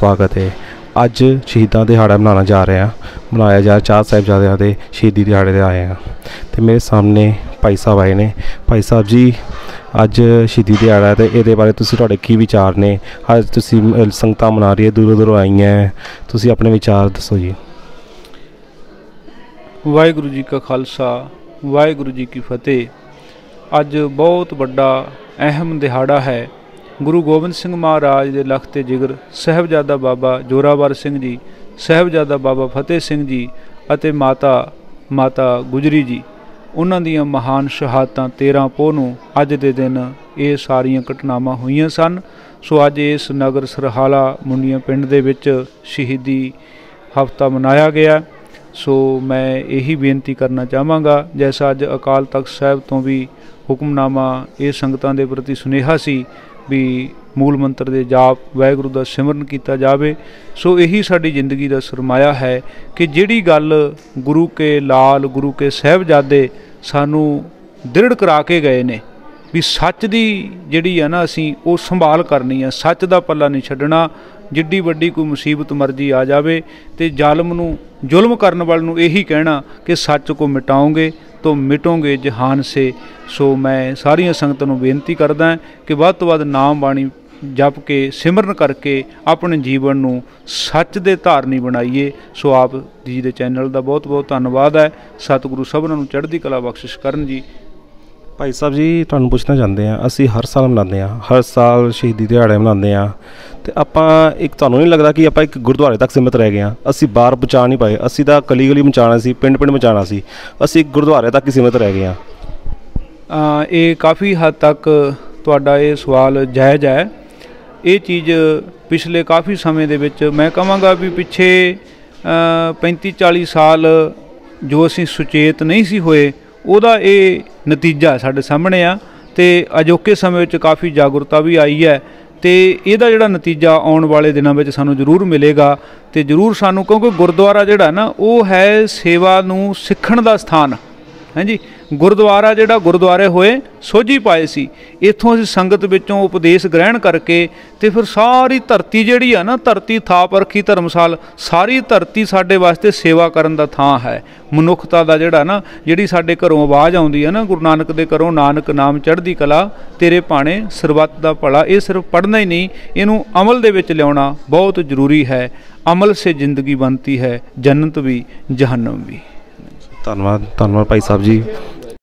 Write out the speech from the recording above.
ਸਵਾਗਤ ਹੈ। ਅੱਜ ਸ਼ਹੀਦਾਂ ਦਿਹਾੜਾ ਮਨਾਉਣਾ ਜਾ ਰਹੇ। ਹਾਂ ਮਨਾਇਆ ਜਾ ਚਾਰ ਸਾਹਿਬਜ਼ਾਦਿਆਂ ਦੇ ਸ਼ਹੀਦੀ ਦਿਹਾੜੇ ਤੇ ਆਏ ਹਾਂ। ਤੇ ਮੇਰੇ ਸਾਹਮਣੇ ਭਾਈ ਸਾਹਿਬ ਆਏ ਨੇ। ਭਾਈ ਸਾਹਿਬ ਜੀ, ਅੱਜ ਸ਼ਹੀਦੀ ਦਿਹਾੜਾ ਹੈ ਤੇ ਇਹਦੇ ਬਾਰੇ ਤੁਸੀਂ ਤੁਹਾਡੇ ਕੀ ਵਿਚਾਰ ਨੇ? ਅੱਜ ਤੁਸੀਂ ਸੰਗਤਾਂ ਮਨਾ ਰਹੀ ਹੈ ਦੂਰੋਂ ਦੂਰੋਂ ਆਈਆਂ। ਤੁਸੀਂ ਆਪਣੇ ਵਿਚਾਰ ਦੱਸੋ ਜੀ। ਵਾਹਿਗੁਰੂ ਜੀ ਕਾ ਖਾਲਸਾ, ਵਾਹਿਗੁਰੂ ਜੀ ਕੀ ਫਤਿਹ। ਅੱਜ ਬਹੁਤ ਵੱਡਾ ਅਹਿਮ ਦਿਹਾੜਾ ਹੈ। ਗੁਰੂ ਗੋਬਿੰਦ ਸਿੰਘ ਮਹਾਰਾਜ ਦੇ ਲਖਤ ਤੇ ਜਿਗਰ ਸਹਿਬਜ਼ਾਦਾ ਬਾਬਾ ਜੋਰਾਵਰ ਸਿੰਘ ਜੀ, ਸਹਿਬਜ਼ਾਦਾ ਬਾਬਾ ਫਤਿਹ ਸਿੰਘ ਜੀ ਅਤੇ ਮਾਤਾ ਮਾਤਾ ਗੁਜਰੀ ਜੀ। ਉਹਨਾਂ ਦੀਆਂ ਮਹਾਨ ਸ਼ਹਾਦਤਾਂ 13 ਪੋਹ ਨੂੰ ਅੱਜ ਦੇ ਦਿਨ ਇਹ ਸਾਰੀਆਂ ਘਟਨਾਵਾਂ ਹੋਈਆਂ ਸਨ। ਸੋ ਅੱਜ ਇਸ ਨਗਰ ਸਰਹਾਲਾ ਮੁੰਡੀਆਂ ਪਿੰਡ ਦੇ ਵਿੱਚ ਸ਼ਹੀਦੀ ਹਫਤਾ ਮਨਾਇਆ ਗਿਆ। ਸੋ ਮੈਂ ਇਹੀ ਬੇਨਤੀ ਕਰਨਾ ਚਾਹਾਂਗਾ, ਜੈਸਾ ਅੱਜ ਅਕਾਲ ਤਖਤ ਸਾਹਿਬ ਤੋਂ ਵੀ ਹੁਕਮਨਾਮਾ ਇਹ ਸੰਗਤਾਂ ਦੇ ਪ੍ਰਤੀ ਸੁਨੇਹਾ ਸੀ ਵੀ ਮੂਲ ਮੰਤਰ ਦੇ ਜਾਪ ਵਾਹਿਗੁਰੂ ਦਾ ਸਿਮਰਨ ਕੀਤਾ ਜਾਵੇ, ਸੋ ਇਹੀ ਸਾਡੀ ਜ਼ਿੰਦਗੀ ਦਾ ਸਰਮਾਇਆ ਹੈ ਕਿ ਜਿਹੜੀ ਗੱਲ ਗੁਰੂ ਕੇ ਲਾਲ, ਗੁਰੂ ਕੇ ਸਾਹਿਬਜ਼ਾਦੇ ਸਾਨੂੰ ਦ੍ਰਿੜ ਕਰਾ ਕੇ ਗਏ ਨੇ, ਵੀ ਸੱਚ ਦੀ ਜਿਹੜੀ ਆ ਨਾ ਅਸੀਂ ਉਹ ਸੰਭਾਲ ਕਰਨੀ ਹੈ ਸੱਚ ਦਾ ਪੱਲਾ ਨਹੀਂ ਛੱਡਣਾ, ਜਿੱਡੀ ਵੱਡੀ ਕੋਈ ਮੁਸੀਬਤ ਮਰਜ਼ੀ ਆ ਜਾਵੇ ਤੇ ਜ਼ਾਲਮ ਨੂੰ ਜ਼ੁਲਮ ਕਰਨ ਵਾਲ ਨੂੰ ਇਹੀ ਕਹਿਣਾ ਕਿ ਸੱਚ ਕੋ ਮਿਟਾਉਂਗੇ ਤੋਂ ਮਿਟੋਗੇ ਜਹਾਨ ਸੇ। ਸੋ ਮੈਂ ਸਾਰੀਆਂ ਸੰਗਤਾਂ ਨੂੰ ਬੇਨਤੀ ਕਰਦਾ ਕਿ ਵੱਧ ਤੋਂ ਵੱਧ ਨਾਮ ਬਾਣੀ ਜਪ ਕੇ, ਸਿਮਰਨ ਕਰਕੇ ਆਪਣੇ ਜੀਵਨ ਨੂੰ ਸੱਚ ਦੇ ਧਾਰਨੀ ਬਣਾਈਏ। ਸੋ ਆਪ ਜੀ ਦੇ ਚੈਨਲ ਦਾ ਬਹੁਤ ਬਹੁਤ ਧੰਨਵਾਦ ਹੈ। ਸਤਿਗੁਰੂ ਸਭਨਾਂ ਨੂੰ ਚੜ੍ਹਦੀ ਕਲਾ ਬਖਸ਼ਿਸ਼ ਕਰਨ ਜੀ। ਭਾਈ ਸਾਹਿਬ ਜੀ, ਤੁਹਾਨੂੰ ਪੁੱਛਣਾ ਚਾਹੁੰਦੇ ਆ ਅਸੀਂ ਹਰ ਸਾਲ ਮਨਾਉਂਦੇ ਆ ਹਰ ਸਾਲ ਸ਼ਹੀਦੀ ਦਿਹਾੜੇ ਮਨਾਉਂਦੇ ਆ ਤੇ ਆਪਾਂ ਇੱਕ ਤੁਹਾਨੂੰ ਨਹੀਂ ਲੱਗਦਾ ਕਿ ਆਪਾਂ ਇੱਕ ਗੁਰਦੁਆਰੇ ਤੱਕ ਸੀਮਿਤ ਰਹਿ ਗਏ ਆ ਅਸੀਂ ਬਾਹਰ ਪਹੁੰਚਾ ਨਹੀਂ ਪਾਏ, ਅਸੀਂ ਤਾਂ ਗਲੀ ਗਲੀ ਪਹੁੰਚਾਉਣਾ ਸੀ ਪਿੰਡ ਪਿੰਡ ਪਹੁੰਚਾਉਣਾ ਸੀ, ਅਸੀਂ ਇੱਕ ਗੁਰਦੁਆਰੇ ਤੱਕ ਹੀ ਸੀਮਿਤ ਰਹਿ ਗਏ ਆ ਇਹ ਕਾਫੀ ਹੱਦ ਤੱਕ ਤੁਹਾਡਾ ਇਹ ਸਵਾਲ ਜਾਇਜ਼ ਹੈ। ਇਹ ਚੀਜ਼ ਪਿਛਲੇ ਕਾਫੀ ਸਮੇਂ ਦੇ ਵਿੱਚ ਮੈਂ ਕਹਾਂਗਾ ਵੀ ਪਿੱਛੇ 35 40 ਸਾਲ ਜੋ ਅਸੀਂ ਸੁਚੇਤ ਨਹੀਂ ਸੀ ਹੋਏ, ਉਹਦਾ ਇਹ ਨਤੀਜਾ ਸਾਡੇ ਸਾਹਮਣੇ ਆ ਤੇ ਅਜੋਕੇ ਸਮੇਂ ਵਿੱਚ ਕਾਫੀ ਜਾਗਰੂਕਤਾ ਵੀ ਆਈ ਹੈ ਤੇ ਇਹਦਾ ਜਿਹੜਾ ਨਤੀਜਾ ਆਉਣ ਵਾਲੇ ਦਿਨਾਂ ਵਿੱਚ ਸਾਨੂੰ ਜ਼ਰੂਰ ਮਿਲੇਗਾ ਤੇ ਜ਼ਰੂਰ ਸਾਨੂੰ ਕਿਉਂਕਿ ਗੁਰਦੁਆਰਾ ਜਿਹੜਾ ਨਾ, ਉਹ ਹੈ ਸੇਵਾ ਨੂੰ ਸਿੱਖਣ ਦਾ ਸਥਾਨ। ਹਾਂਜੀ, ਗੁਰਦੁਆਰਾ ਜਿਹੜਾ ਗੁਰਦੁਆਰੇ ਹੋਏ, ਸੋਝੀ ਪਾਏ ਸੀ। ਇੱਥੋਂ ਅਸੀਂ ਸੰਗਤ ਵਿੱਚੋਂ ਉਪਦੇਸ਼ ਗ੍ਰਹਿਣ ਕਰਕੇ ਤੇ ਫਿਰ ਸਾਰੀ ਧਰਤੀ ਜਿਹੜੀ ਆ ਨਾ, ਧਰਤੀ ਥਾਪ ਰੱਖੀ ਧਰਮਸਾਲ, ਸਾਰੀ ਧਰਤੀ ਸਾਡੇ ਵਾਸਤੇ ਸੇਵਾ ਕਰਨ ਦਾ ਥਾਂ ਹੈ। ਮਨੁੱਖਤਾ ਦਾ ਜਿਹੜਾ ਨਾ, ਜਿਹੜੀ ਸਾਡੇ ਘਰੋਂ ਆਵਾਜ਼ ਆਉਂਦੀ ਹੈ ਨਾ, ਗੁਰੂ ਨਾਨਕ ਦੇ ਘਰੋਂ ਨਾਨਕ ਨਾਮ ਚੜ੍ਹਦੀ ਕਲਾ, ਤੇਰੇ ਭਾਣੇ ਸਰਬੱਤ ਦਾ ਭਲਾ, ਇਹ ਸਿਰਫ ਪੜ੍ਹਨਾ ਹੀ ਨਹੀਂ, ਇਹਨੂੰ ਅਮਲ ਦੇ ਵਿੱਚ ਲਿਆਉਣਾ ਬਹੁਤ ਜ਼ਰੂਰੀ ਹੈ। ਅਮਲ ਸੇ ਜ਼ਿੰਦਗੀ ਬਣਤੀ ਹੈ, ਜੰਨਤ ਵੀ, ਜਹਨਮ ਵੀ। ਧੰਨਵਾਦ ਧੰਨਵਾਦ ਭਾਈ ਸਾਹਿਬ ਜੀ।